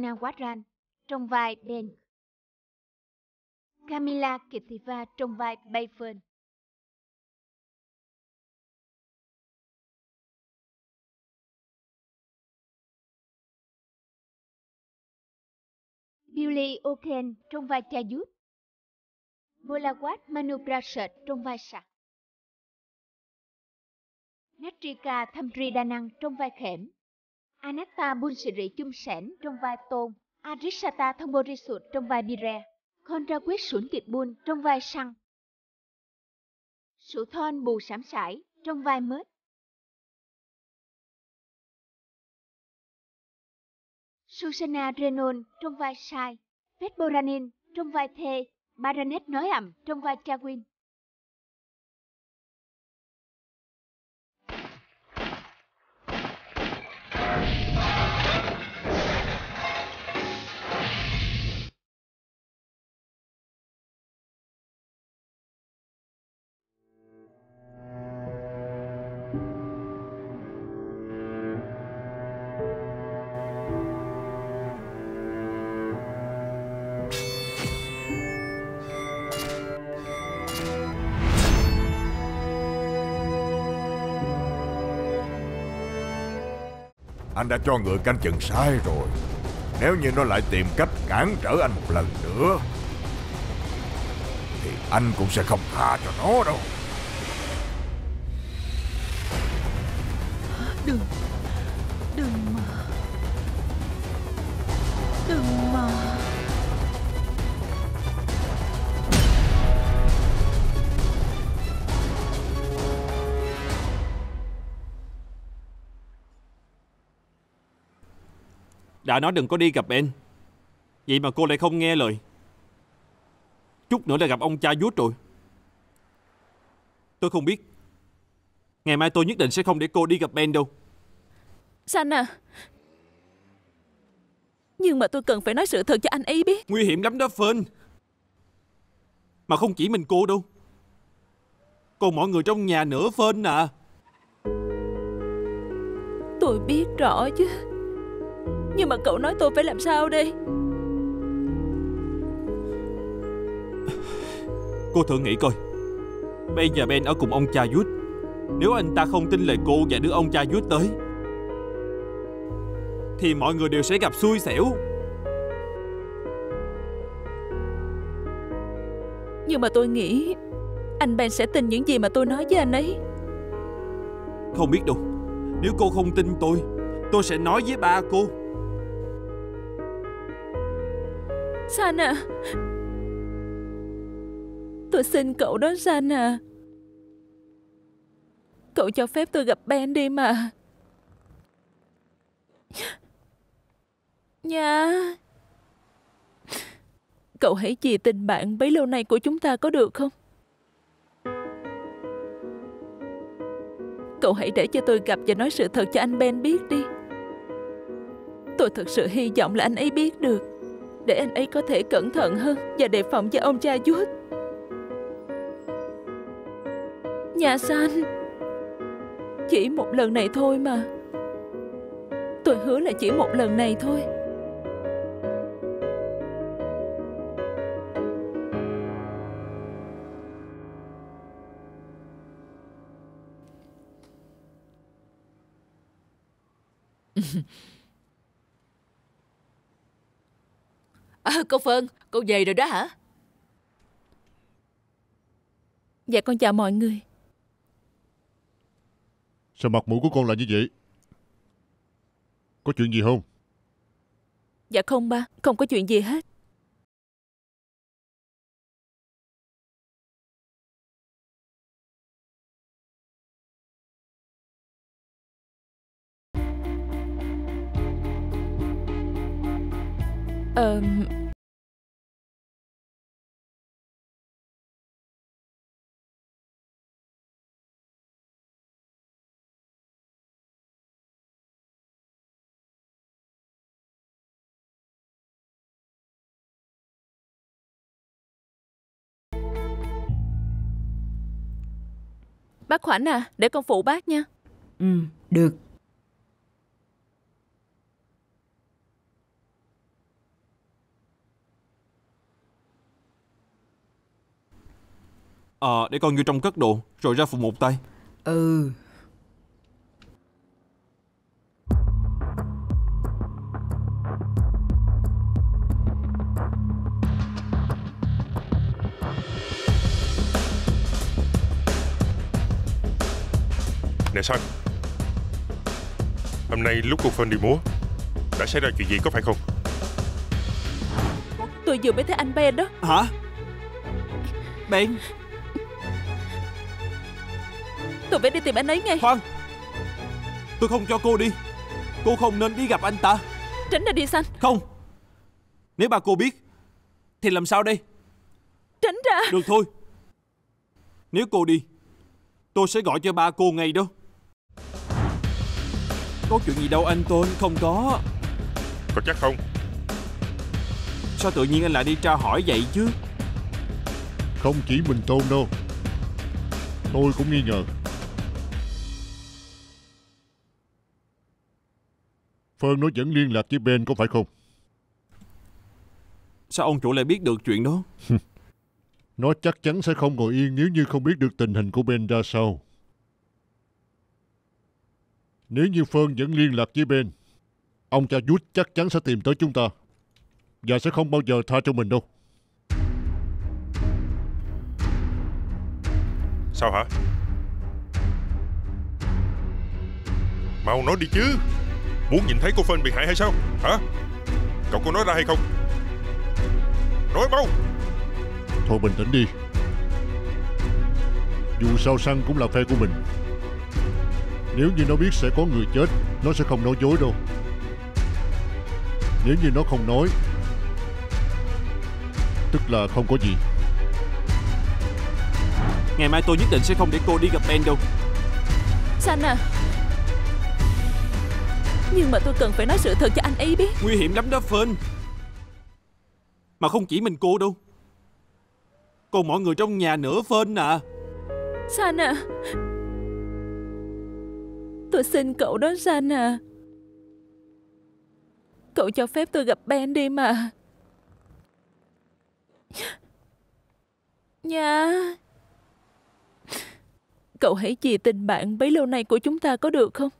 Ratanawaran trong vai Ben. Camila Kitiva trong vai Bayfern. Billy O'Ken trong vai Chayut. Bolawat Manuprasad, trong vai Sạc. Natrika Thamridanang, trong vai Khẻm. Anatta Bunsiri Chung Sẻn trong vai Tôn. Arisata Thomborisut trong vai Bire. Kondraquit Sủn Kịch Bun trong vai Săng. Sủ Thon Bù Sảm Sải trong vai Mết. Susana Renon trong vai Sai, Pet Boranin trong vai Thê, Baranet nói ẩm trong vai Chawin. Anh đã cho người canh chừng sai rồi. Nếu như nó lại tìm cách cản trở anh một lần nữa, Thì anh cũng sẽ không tha cho nó đâu. Đừng Đã nói đừng có đi gặp Ben Vậy mà cô lại không nghe lời. Chút nữa là gặp ông cha vuốt rồi. Tôi không biết. Ngày mai tôi nhất định sẽ không để cô đi gặp Ben đâu. San à Nhưng mà tôi cần phải nói sự thật cho anh ấy biết. Nguy hiểm lắm đó Phên. Mà không chỉ mình cô đâu. Còn mọi người trong nhà nữa Phên à. Tôi biết rõ chứ Nhưng mà cậu nói tôi phải làm sao đây? Cô thử nghĩ coi. Bây giờ Ben ở cùng ông cha vuốt Nếu anh ta không tin lời cô và đưa ông cha vuốt tới Thì mọi người đều sẽ gặp xui xẻo. Nhưng mà tôi nghĩ Anh Ben sẽ tin những gì mà tôi nói với anh ấy. Không biết đâu. Nếu cô không tin tôi Tôi sẽ nói với ba cô San à Tôi xin cậu đó San à Cậu cho phép tôi gặp Ben đi mà. Nha. Cậu hãy chia tình bạn bấy lâu nay của chúng ta có được không? Cậu hãy để cho tôi gặp và nói sự thật cho anh Ben biết đi. Tôi thật sự hy vọng là anh ấy biết được. Để anh ấy có thể cẩn thận hơn Và đề phòng cho ông cha vuốt Nhà San, Chỉ một lần này thôi mà. Tôi hứa là chỉ một lần này thôi. Cô Phân, cô về rồi đó hả? Dạ con chào mọi người Sao mặt mũi của con lại như vậy? Có chuyện gì không? Dạ không ba Không có chuyện gì hết Bác Khoảnh à, để con phụ bác nha. Ừ, được. Ờ, à, để con vô trong cất đồ, rồi ra phụ một tay. Ừ. Nè Son Hôm nay lúc cô Phân đi múa Đã xảy ra chuyện gì có phải không Tôi vừa mới thấy anh Ben đó Hả? Ben, Tôi phải đi tìm anh ấy ngay khoan. Tôi không cho cô đi. Cô không nên đi gặp anh ta. Tránh ra đi xanh Không. Nếu bà cô biết, thì làm sao đây? Tránh ra Được thôi. Nếu cô đi, tôi sẽ gọi cho ba cô ngay đó. Có chuyện gì đâu anh Tôn, không có. Có chắc không Sao tự nhiên anh lại đi tra hỏi vậy chứ? Không chỉ mình Tôn đâu Tôi cũng nghi ngờ Fern nó vẫn liên lạc với Ben có phải không Sao ông chủ lại biết được chuyện đó? Nó chắc chắn sẽ không ngồi yên nếu như không biết được tình hình của Ben ra sao. Nếu như Fern vẫn liên lạc với Ben, ông cha Wood chắc chắn sẽ tìm tới chúng ta. Và sẽ không bao giờ tha cho mình đâu. Sao hả Mau nói đi chứ Muốn nhìn thấy cô Phân bị hại hay sao Hả Cậu có nói ra hay không Nói mau Thôi bình tĩnh đi. Dù sao săn cũng là phe của mình. Nếu như nó biết sẽ có người chết, nó sẽ không nói dối đâu. Nếu như nó không nói, tức là không có gì. Ngày mai tôi nhất định sẽ không để cô đi gặp Ben đâu. Xanh à Nhưng mà tôi cần phải nói sự thật cho anh ấy biết Nguy hiểm lắm đó Phên. Mà không chỉ mình cô đâu. Còn mọi người trong nhà nữa Phên à. San à Tôi xin cậu đó San à Cậu cho phép tôi gặp Ben đi mà Nha Cậu hãy chỉ tình bạn bấy lâu nay của chúng ta có được không?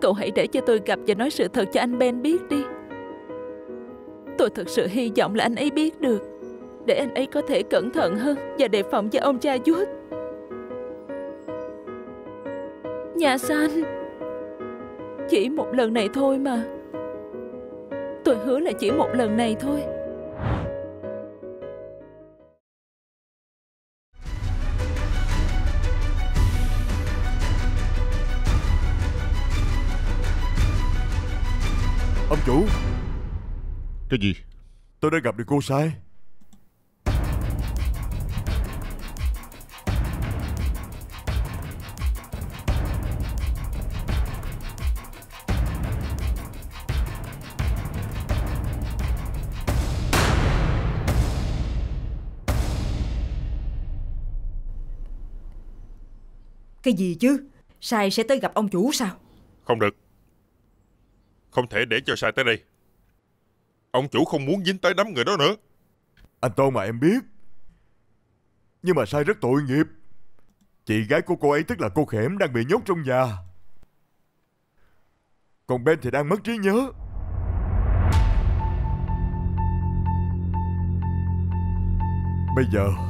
Cậu hãy để cho tôi gặp và nói sự thật cho anh Ben biết đi Tôi thật sự hy vọng là anh ấy biết được, để anh ấy có thể cẩn thận hơn và đề phòng cho ông cha Wood. Nhà San, chỉ một lần này thôi mà. Tôi hứa là chỉ một lần này thôi. Ông chủ Cái gì? Tôi đã gặp được cô sai Cái gì chứ? Sai sẽ tới gặp ông chủ sao? Không được. Không thể để cho sai tới đây. Ông chủ không muốn dính tới đám người đó nữa. Anh Tôn mà em biết. Nhưng mà sai rất tội nghiệp. Chị gái của cô ấy tức là cô Khẻm đang bị nhốt trong nhà. Còn Ben thì đang mất trí nhớ. Bây giờ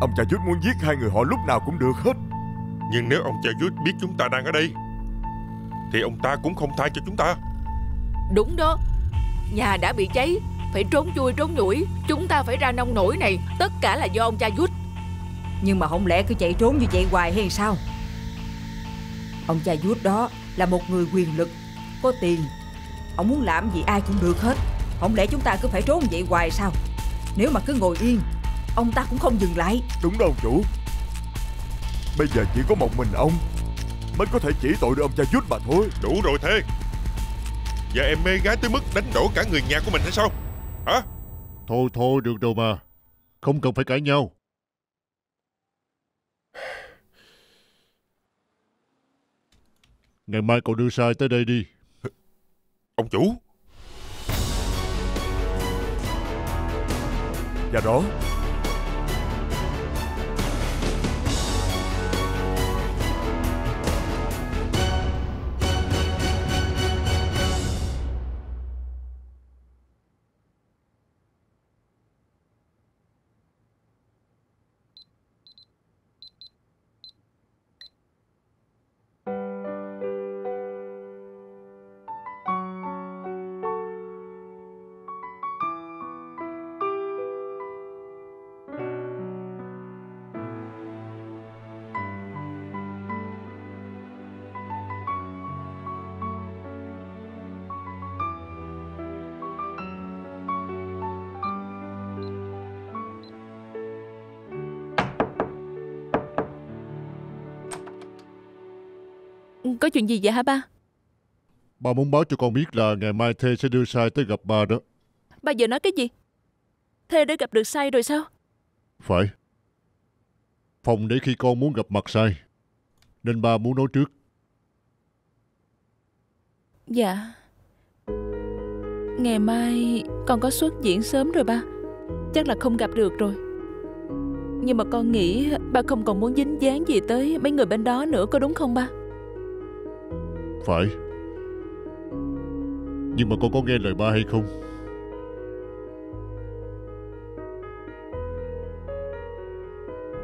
Ông cha Chút muốn giết hai người họ lúc nào cũng được hết Nhưng nếu ông cha Wood biết chúng ta đang ở đây Thì ông ta cũng không tha cho chúng ta Đúng đó Nhà đã bị cháy Phải trốn chui trốn nhủi Chúng ta phải ra nông nổi này Tất cả là do ông cha Wood Nhưng mà không lẽ cứ chạy trốn như vậy hoài hay sao? Ông cha Wood đó là một người quyền lực, có tiền. Ông muốn làm gì ai cũng được hết. Không lẽ chúng ta cứ phải trốn vậy hoài sao? Nếu mà cứ ngồi yên, ông ta cũng không dừng lại. Đúng đâu chủ Bây giờ chỉ có một mình ông Mới có thể chỉ tội được ông cha Chút mà thôi Đủ rồi thế Giờ em mê gái tới mức đánh đổ cả người nhà của mình hay sao Hả Thôi thôi được rồi mà. Không cần phải cãi nhau. Ngày mai cậu đưa sai tới đây đi. Ông chủ Dạ rõ chuyện gì vậy hả ba? Ba muốn báo cho con biết là ngày mai Thê sẽ đưa sai tới gặp ba đó. Ba giờ nói cái gì? Thê đã gặp được sai rồi sao? Phải. Phòng để khi con muốn gặp mặt sai. Nên ba muốn nói trước. Dạ Ngày mai con có xuất diễn sớm rồi ba Chắc là không gặp được rồi Nhưng mà con nghĩ ba không còn muốn dính dáng gì tới mấy người bên đó nữa có đúng không ba? Phải. Nhưng mà con có nghe lời ba hay không?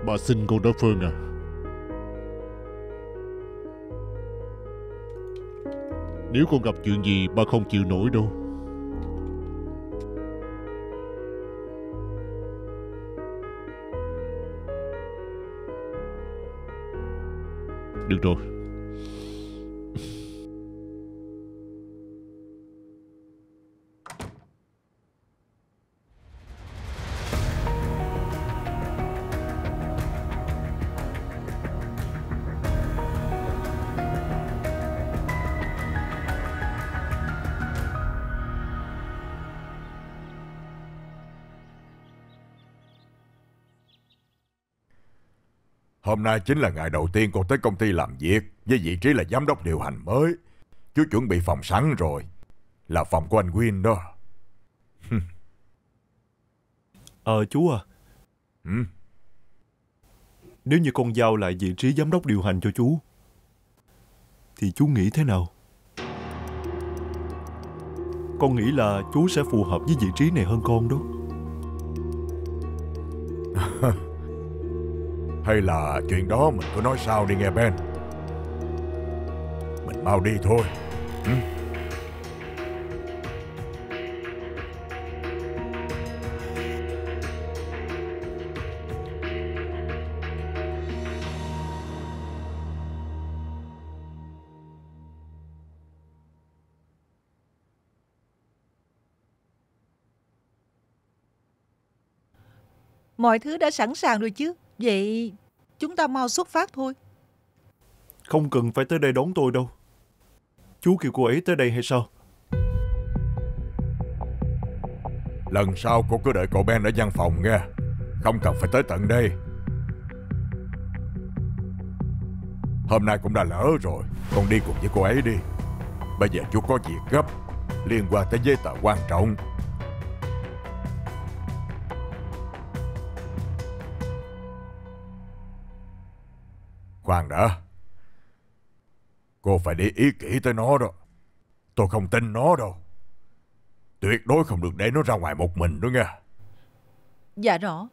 Ba xin con đó Phương à. Nếu con gặp chuyện gì, ba không chịu nổi đâu. Được rồi. Hôm nay chính là ngày đầu tiên con tới công ty làm việc với vị trí là giám đốc điều hành mới. Chú chuẩn bị phòng sẵn rồi. Là phòng của anh Quyên đó. Ờ chú à, Ừ. nếu như con giao lại vị trí giám đốc điều hành cho chú, thì chú nghĩ thế nào? Con nghĩ là chú sẽ phù hợp với vị trí này hơn con đó. Hay là chuyện đó mình cứ nói sau đi nghe, Ben. Mình mau đi thôi. Ừ. Mọi thứ đã sẵn sàng rồi chứ. Vậy chúng ta mau xuất phát thôi. Không cần phải tới đây đón tôi đâu. Chú kêu cô ấy tới đây hay sao? Lần sau cô cứ đợi cậu Ben ở văn phòng nghe. Không cần phải tới tận đây. Hôm nay cũng đã lỡ rồi. Con đi cùng với cô ấy đi. Bây giờ chú có việc gấp liên quan tới giấy tờ quan trọng. Khoan đã. Cô phải để ý kỹ tới nó đó. Tôi không tin nó đâu. Tuyệt đối không được để nó ra ngoài một mình đó nha. Dạ rõ.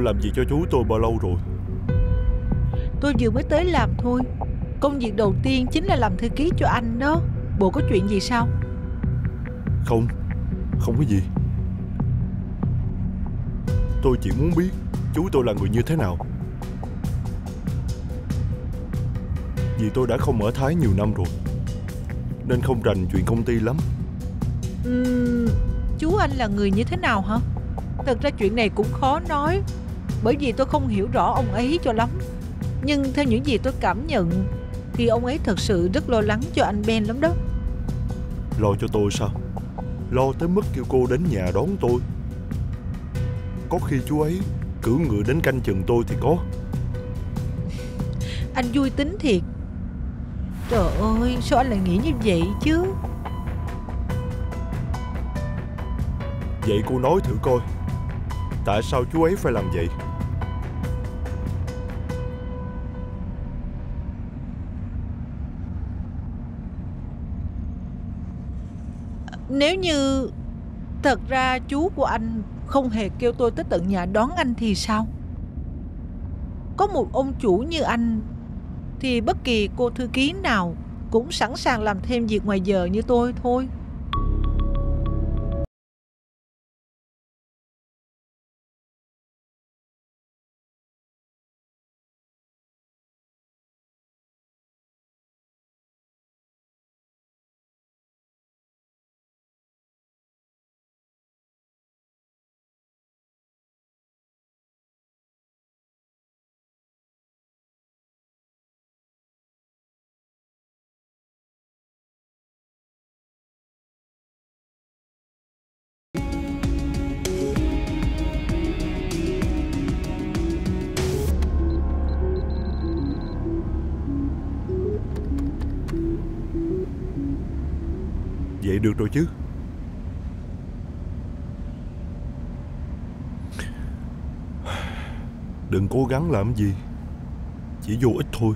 Làm gì cho chú tôi bao lâu rồi? Tôi vừa mới tới làm thôi. Công việc đầu tiên chính là làm thư ký cho anh đó. Bộ có chuyện gì sao? Không, không có gì. Tôi chỉ muốn biết chú tôi là người như thế nào. Vì tôi đã không ở Thái nhiều năm rồi Nên không rành chuyện công ty lắm Ừm, chú anh là người như thế nào hả? Thật ra chuyện này cũng khó nói Bởi vì tôi không hiểu rõ ông ấy cho lắm. Nhưng theo những gì tôi cảm nhận Thì ông ấy thật sự rất lo lắng cho anh Ben lắm đó. Lo cho tôi sao? Lo tới mức kêu cô đến nhà đón tôi. Có khi chú ấy cử người đến canh chừng tôi thì có. Anh vui tính thiệt. Trời ơi sao anh lại nghĩ như vậy chứ? Vậy cô nói thử coi. Tại sao chú ấy phải làm vậy Nếu như Thật ra chú của anh Không hề kêu tôi tới tận nhà đón anh thì sao? Có một ông chủ như anh Thì bất kỳ cô thư ký nào Cũng sẵn sàng làm thêm việc ngoài giờ như tôi thôi. Được rồi chứ. Đừng cố gắng làm gì Chỉ vô ích thôi.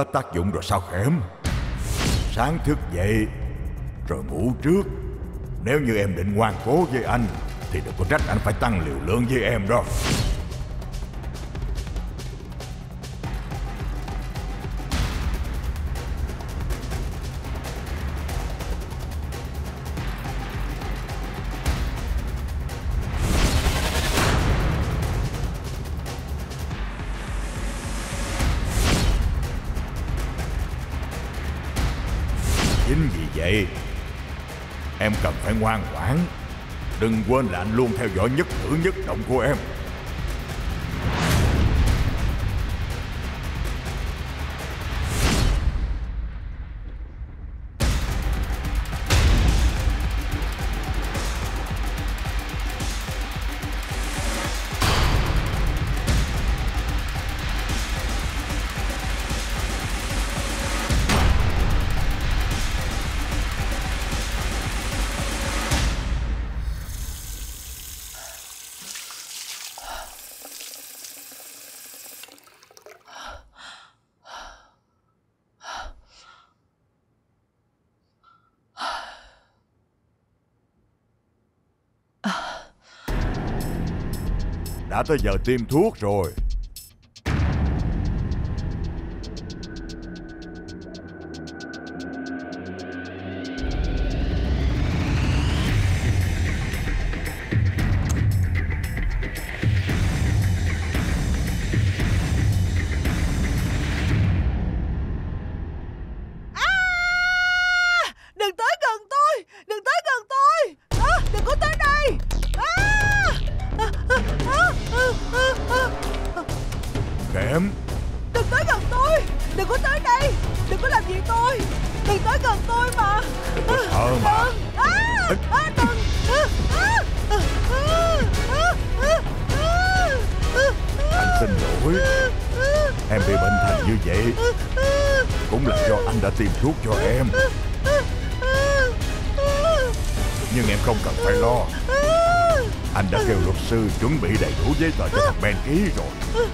Hết tác dụng rồi sao khẽm Sáng thức dậy, Rồi ngủ trước. Nếu như em định ngoan cố với anh, Thì đừng có trách anh phải tăng liều lượng với em đó Em cần phải ngoan ngoãn. Đừng quên là anh luôn theo dõi nhất cử nhất động của em. Đã tới giờ tiêm thuốc rồi. Sư chuẩn bị đầy đủ giấy tờ cho thằng Ben ký rồi.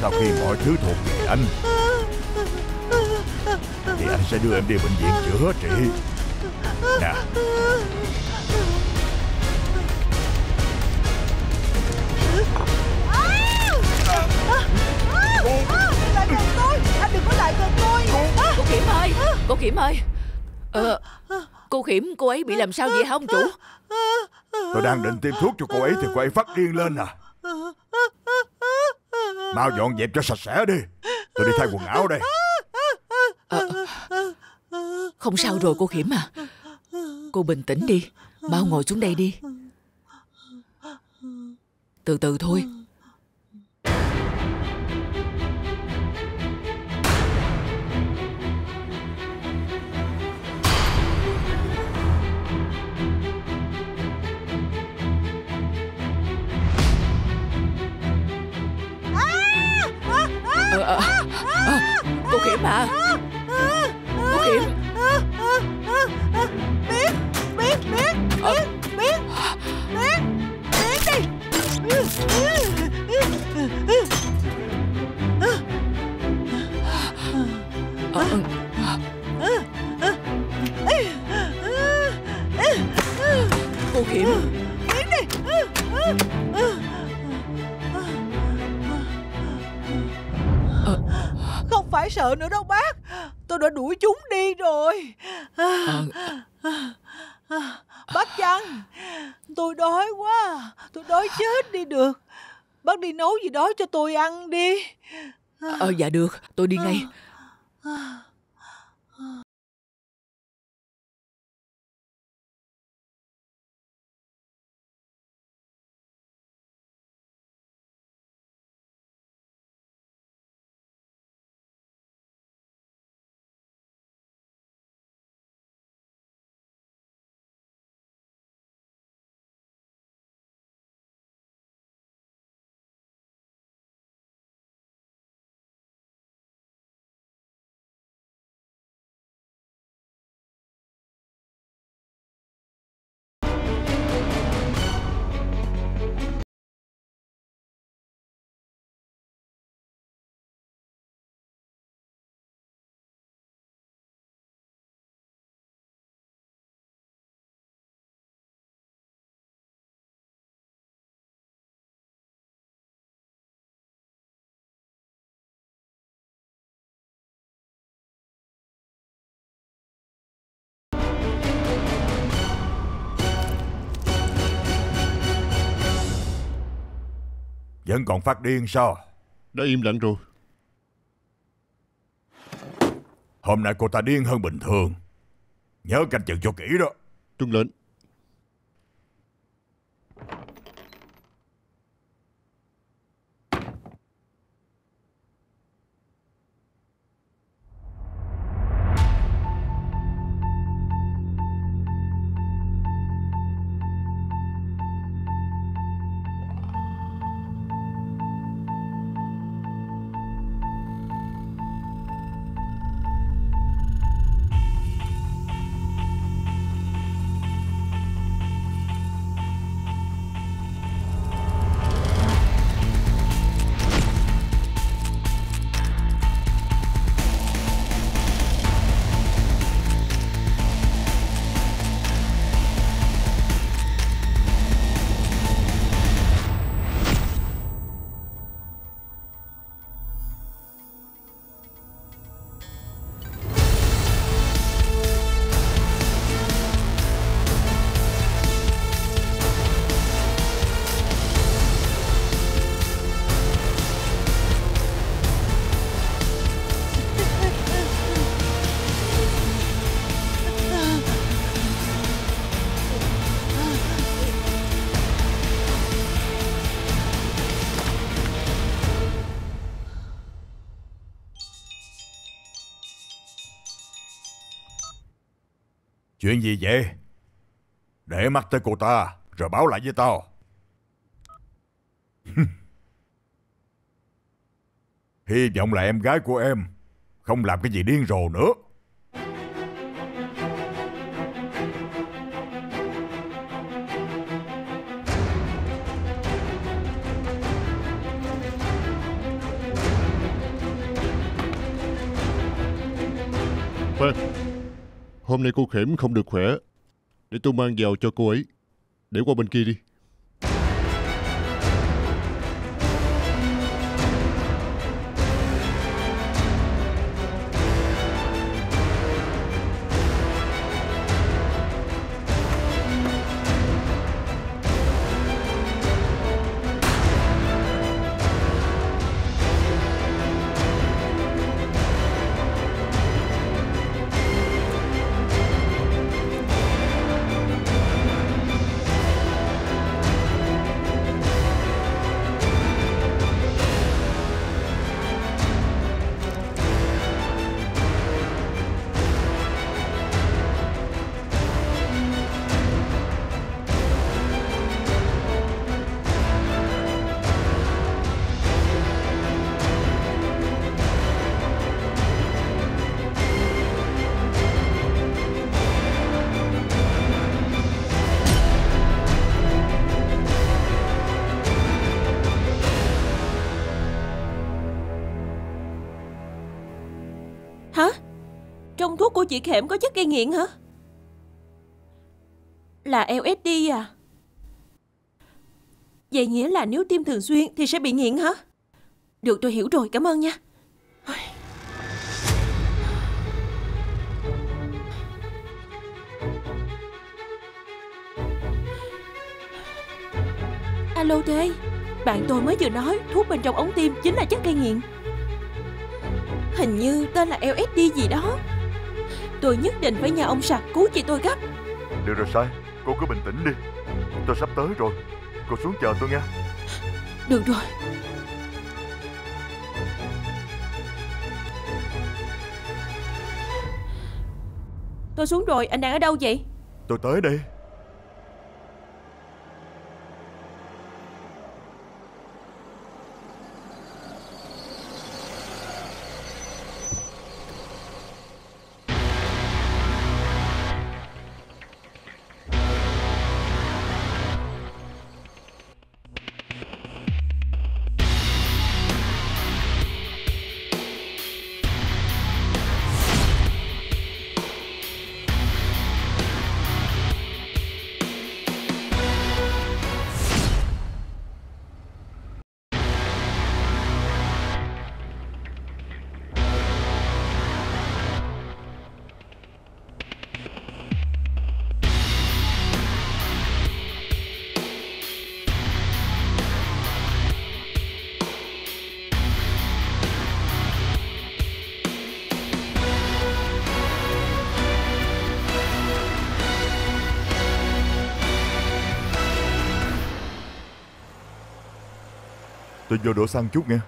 Sau khi mọi thứ thuộc về anh, Thì anh sẽ đưa em đi bệnh viện chữa trị. Nè. Lại gần tôi Anh đừng có lại gần tôi Cô Khiểm ơi, Cô Khiểm ơi. Ờ Cô Khiểm cô ấy bị làm sao vậy hả ông chủ? Tôi đang định tiêm thuốc cho cô ấy thì cô ấy phát điên lên à. Mau dọn dẹp cho sạch sẽ đi. Tôi đi thay quần áo đây. Không sao rồi cô Khiểm à. Cô bình tĩnh đi. Mau ngồi xuống đây đi. Từ từ thôi. Mà Cô Khiểm Biết Biết Biết Ờ. Biết Biết Biết Biết đi Ờ, ừ. Cô Khiểm Biết đi Không phải sợ nữa đâu bác. Tôi đã đuổi chúng đi rồi. Ờ, Bác Trăng Tôi đói quá. Tôi đói chết đi được. Bác đi nấu gì đó cho tôi ăn đi. Ờ, Dạ được. Tôi đi ngay Vẫn còn phát điên sao Đã im lặng rồi. Hôm nay cô ta điên hơn bình thường Nhớ canh chừng cho kỹ đó Tuân lệnh. Chuyện gì vậy? Để mắt tới cô ta, Rồi báo lại với tao. Hy vọng là em gái của em Không làm cái gì điên rồ nữa. Vâng. Hôm nay cô Khểm không được khỏe. Để tôi mang vào cho cô ấy. Để qua bên kia đi. Thuốc của chị Khẻm có chất gây nghiện hả? Là LSD à? Vậy nghĩa là nếu tiêm thường xuyên thì sẽ bị nghiện hả? Được tôi hiểu rồi, cảm ơn nha. Alo Thê, bạn tôi mới vừa nói thuốc bên trong ống tiêm chính là chất gây nghiện. Hình như tên là LSD gì đó. Tôi nhất định phải nhờ ông sạc cứu chị tôi gấp. Được rồi sai Cô cứ bình tĩnh đi Tôi sắp tới rồi Cô xuống chờ tôi nha Được rồi. Tôi xuống rồi, anh đang ở đâu vậy? Tôi tới đây Tôi vô đổ xăng chút nghe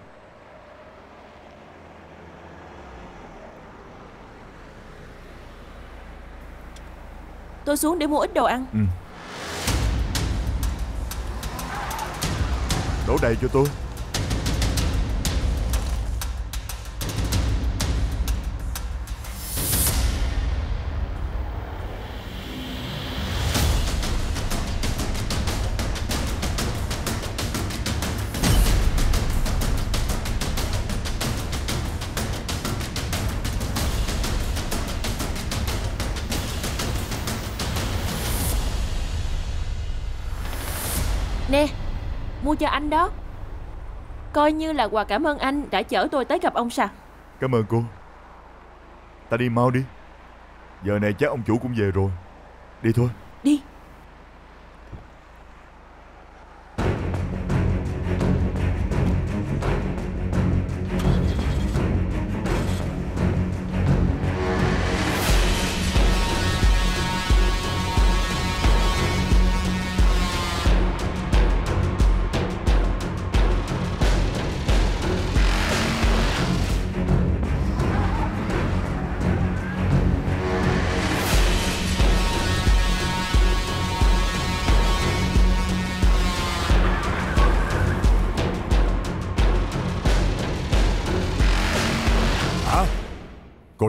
Tôi xuống để mua ít đồ ăn. Ừ. Đổ đầy cho tôi đó. Coi như là quà cảm ơn anh đã chở tôi tới gặp ông sạc. Cảm ơn cô Ta đi mau đi Giờ này chắc ông chủ cũng về rồi Đi thôi Đi.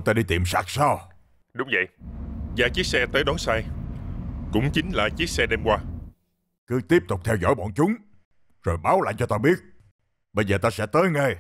Ta đi tìm sạc sao? Đúng vậy. Và chiếc xe tới đón sai. Cũng chính là chiếc xe đêm qua. Cứ tiếp tục theo dõi bọn chúng Rồi báo lại cho ta biết. Bây giờ ta sẽ tới ngay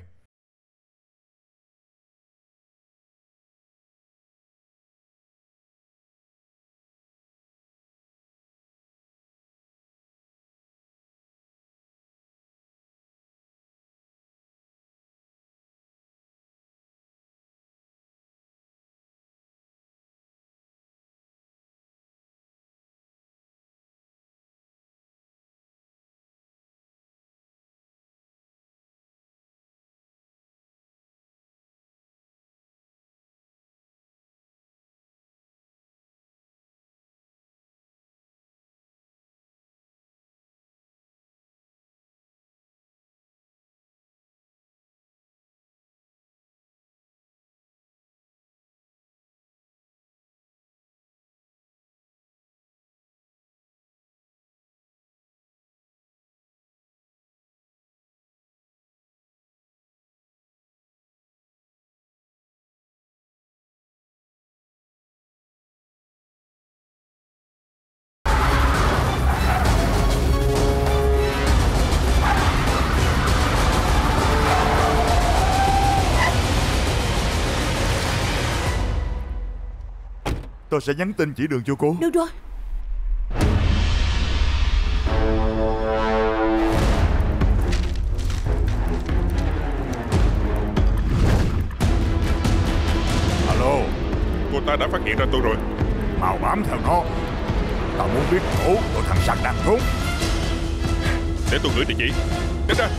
Tôi sẽ nhắn tin chỉ đường cho cô. Được rồi. Alo Cô ta đã phát hiện ra tôi rồi. Mau bám theo nó. Tao muốn biết chỗ của thằng sặc đang trốn Để tôi gửi địa chỉ. Đến ra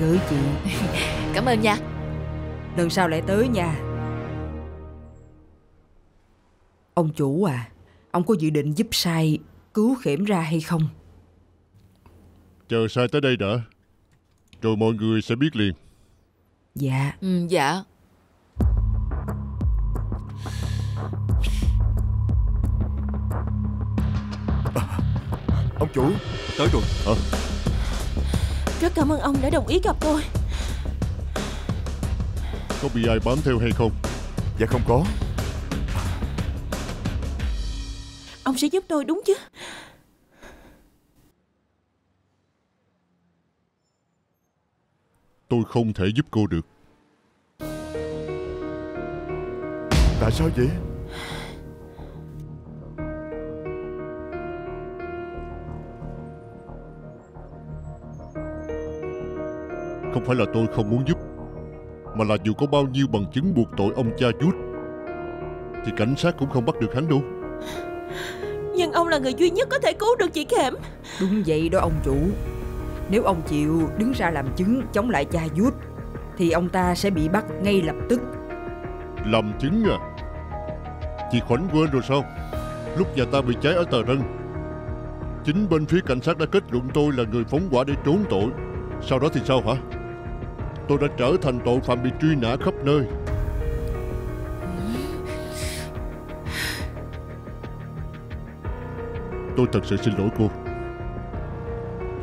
gửi chị. Cảm ơn nha. Lần sau lại tới nha. Ông chủ à Ông có dự định giúp sai Cứu khểm ra hay không? Chờ sai tới đây đã. Rồi mọi người sẽ biết liền. Dạ. Ừ, Dạ. Ông chủ Tới rồi Rất cảm ơn ông đã đồng ý gặp tôi. Có bị ai bám theo hay không? Dạ không có. Ông sẽ giúp tôi đúng chứ? Tôi không thể giúp cô được. Tại sao vậy Không phải là tôi không muốn giúp Mà là dù có bao nhiêu bằng chứng buộc tội ông cha Dút Thì cảnh sát cũng không bắt được hắn đâu. Nhưng ông là người duy nhất có thể cứu được chị Khảm. Đúng vậy đó ông chủ. Nếu ông chịu đứng ra làm chứng chống lại cha Dút Thì ông ta sẽ bị bắt ngay lập tức. Làm chứng à? Chị Khoảnh quên rồi sao? Lúc nhà ta bị cháy ở Tờ Rân Chính bên phía cảnh sát đã kết luận tôi là người phóng hỏa để trốn tội. Sau đó thì sao hả Tôi đã trở thành tội phạm bị truy nã khắp nơi. Tôi thật sự xin lỗi cô.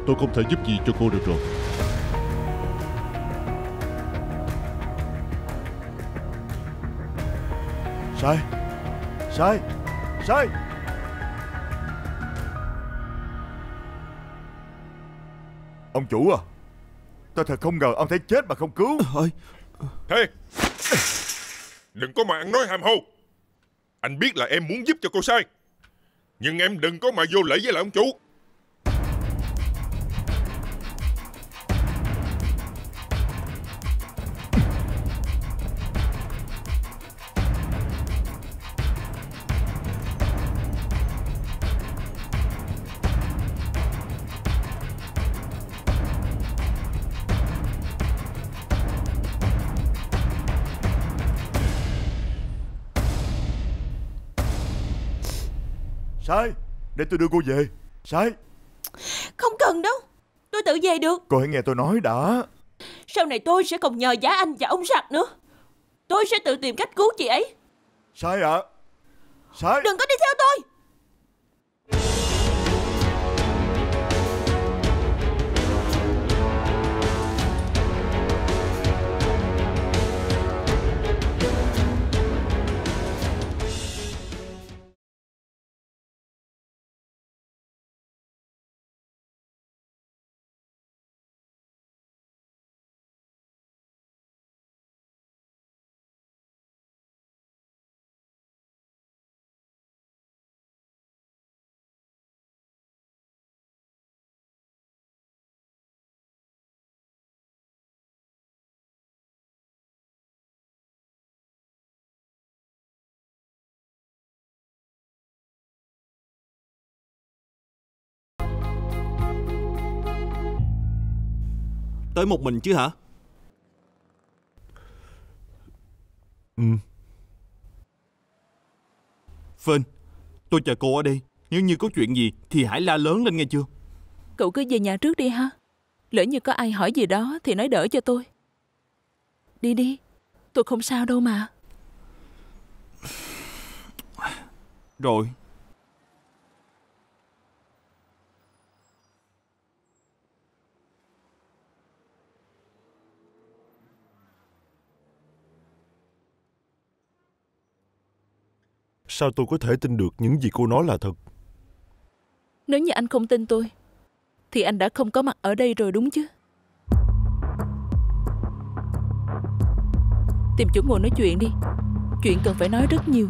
Tôi không thể giúp gì cho cô được rồi. Sai. Sai. Sai. Ông chủ à. Tôi thật không ngờ ông thấy chết mà không cứu. Hey Đừng có mà ăn nói hàm hồ Anh biết là em muốn giúp cho cô sai Nhưng em đừng có mà vô lễ với lại ông chủ Sai Để tôi đưa cô về. Sai Không cần đâu Tôi tự về được. Cô hãy nghe tôi nói đã. Sau này tôi sẽ không nhờ giá anh và ông sặc nữa. Tôi sẽ tự tìm cách cứu chị ấy. Sai ạ. À. Sai Đừng có đi theo tôi Tới một mình chứ hả? Ừ. Phên, tôi chờ cô ở đây. Nếu như có chuyện gì thì hãy la lớn lên nghe chưa? Cậu cứ về nhà trước đi ha Lỡ như có ai hỏi gì đó Thì nói đỡ cho tôi Đi đi Tôi không sao đâu mà Rồi, Sao tôi có thể tin được những gì cô nói là thật? Nếu như anh không tin tôi, Thì anh đã không có mặt ở đây rồi đúng chứ? Tìm chỗ ngồi nói chuyện đi. Chuyện cần phải nói rất nhiều.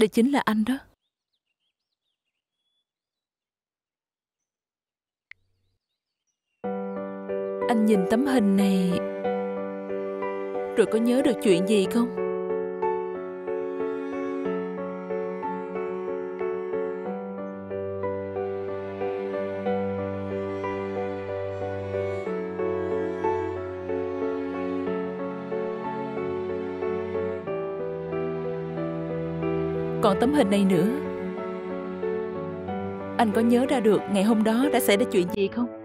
Đây chính là anh đó Anh nhìn tấm hình này Rồi có nhớ được chuyện gì không? Tấm hình này nữa Anh có nhớ ra được ngày hôm đó đã xảy ra chuyện gì không?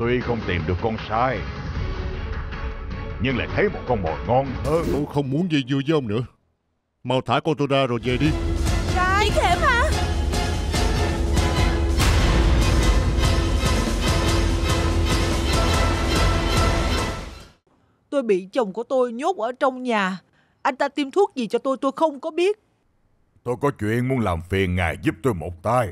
Tuy không tìm được con sai Nhưng lại thấy một con mồi ngon hơn Tôi không muốn dây dưa với ông nữa Mau thả con tôi ra rồi về đi Chị Khểm hả? Tôi bị chồng của tôi nhốt ở trong nhà. Anh ta tiêm thuốc gì cho tôi tôi không có biết. Tôi có chuyện muốn làm phiền ngài giúp tôi một tay